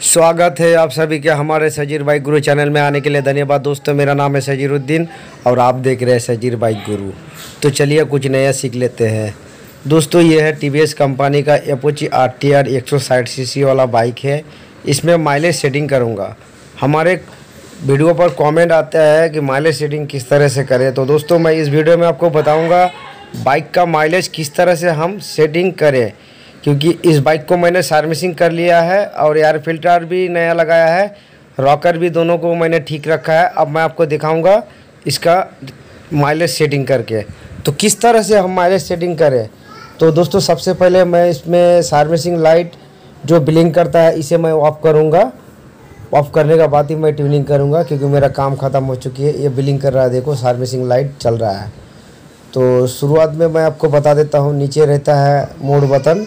स्वागत है आप सभी के हमारे सजीर बाइक गुरु चैनल में आने के लिए धन्यवाद दोस्तों। मेरा नाम है सजीरुद्दीन और आप देख रहे हैं सजीर बाइक गुरु। तो चलिए कुछ नया सीख लेते हैं। दोस्तों, ये है टीवीएस कंपनी का एपोची आर टी आर एक सी वाला बाइक है। इसमें माइलेज सेटिंग करूँगा। हमारे वीडियो पर कमेंट आता है कि माइलेज सेटिंग किस तरह से करें। तो दोस्तों, मैं इस वीडियो में आपको बताऊँगा, बाइक का माइलेज किस तरह से हम सेटिंग करें। क्योंकि इस बाइक को मैंने सर्विसिंग कर लिया है और एयर फ़िल्टर भी नया लगाया है रॉकर भी दोनों को मैंने ठीक रखा है। अब मैं आपको दिखाऊँगा इसका माइलेज सेटिंग करके। तो किस तरह से हम माइलेज सेटिंग करें? तो दोस्तों, सबसे पहले मैं इसमें सर्विसिंग लाइट जो बिलिंग करता है, इसे मैं ऑफ़ करूँगा। ऑफ़ करने के बाद ही मैं ट्यूनिंग करूँगा, क्योंकि मेरा काम ख़त्म हो चुकी है। ये बिलिंग कर रहा है, देखो सर्विसिंग लाइट चल रहा है। तो शुरुआत में मैं आपको बता देता हूँ, नीचे रहता है मोड बटन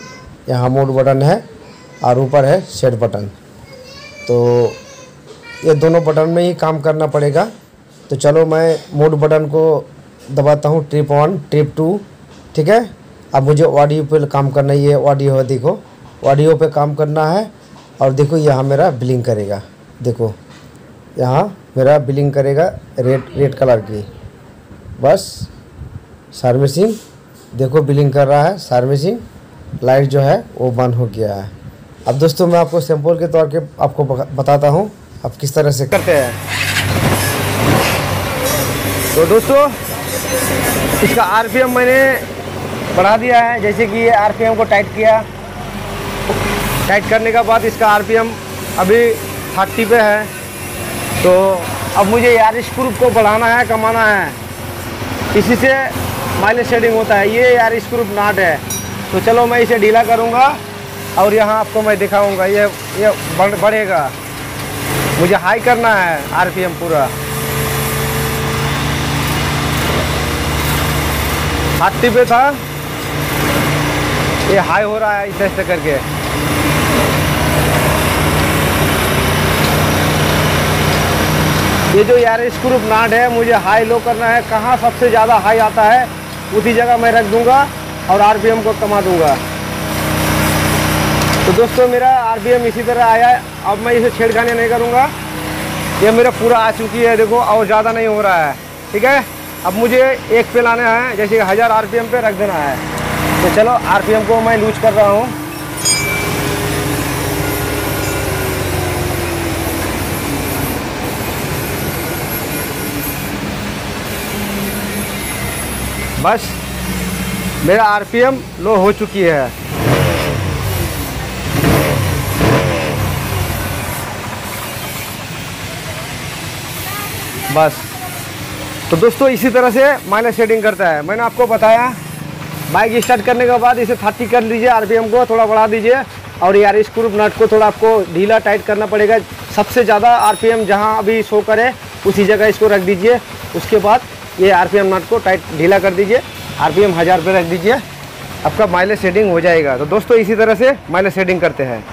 यहाँ मोड बटन है और ऊपर है सेट बटन तो ये दोनों बटन में ही काम करना पड़ेगा। तो चलो मैं मोड बटन को दबाता हूँ ट्रिप वन ट्रिप टू ठीक है? अब मुझे ऑडियो पे काम करना है, ये ऑडियो है, देखो। ऑडियो पे काम करना है और देखो यहाँ मेरा बिलिंग करेगा। देखो, यहाँ मेरा बिलिंग करेगा रेड रेड कलर की। बस सर्विसिंग देखो बिलिंग कर रहा है सर्विसिंग लाइट जो है, वो बंद हो गया है। अब दोस्तों, मैं आपको सैंपल के तौर के आपको बताता हूँ अब किस तरह से करते हैं। तो दोस्तों, इसका आरपीएम मैंने बढ़ा दिया है, जैसे कि ये आरपीएम को टाइट किया। टाइट करने के बाद इसका आरपीएम अभी थर्टी पे है। तो अब मुझे यार स्क्रू को बढ़ाना है, कमाना है। इसी से माइलेज शेडिंग होता है। ये यार स्क्रू नाट है। तो चलो मैं इसे ढीला करूँगा और यहाँ आपको मैं दिखाऊँगा, ये ये बढ़ेगा। मुझे हाई करना है आरपीएम पूरा। थर्टी पे था। ये हाई हो रहा है इस ऐसे करके। ये जो यार स्क्रू नाट है, मुझे हाई लो करना है। कहाँ सबसे ज़्यादा हाई आता है, उसी जगह मैं रख दूँगा। और आरपीएम को कमा दूँगा। तो दोस्तों, मेरा आरपीएम इसी तरह आया है। अब मैं इसे छेड़खानी नहीं करूँगा। ये मेरा पूरा आ चुकी है, देखो, और ज़्यादा नहीं हो रहा है। ठीक है? अब मुझे एक पे लाना है, जैसे हज़ार आरपीएम पे रख देना है। तो चलो आरपीएम को मैं लूज कर रहा हूँ। बस। मेरा आरपीएम लो हो चुकी है। बस। तो दोस्तों, इसी तरह से माइनस शेडिंग करता है। मैंने आपको बताया बाइक स्टार्ट करने के बाद इसे थर्टी कर लीजिए आरपीएम को, थोड़ा बढ़ा दीजिए। और यार स्क्रू नट को थोड़ा आपको ढीला टाइट करना पड़ेगा। सबसे ज़्यादा आरपीएम जहाँ अभी शो करे, उसी जगह इसको रख दीजिए। उसके बाद ये आरपीएम नट को टाइट ढीला कर दीजिए। आरपीएम हज़ार पे रख दीजिए। आपका माइलेज सेटिंग हो जाएगा। तो दोस्तों, इसी तरह से माइलेज सेटिंग करते हैं।